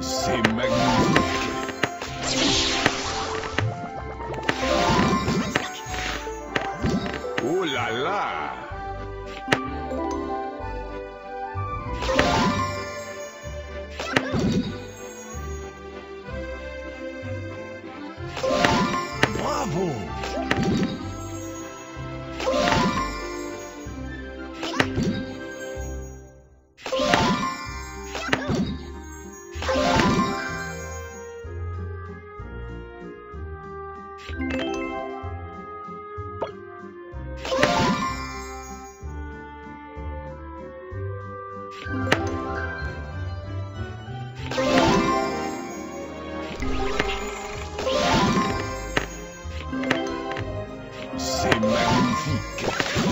C'est magnifique. Là Bravo. Thank C'est magnifique.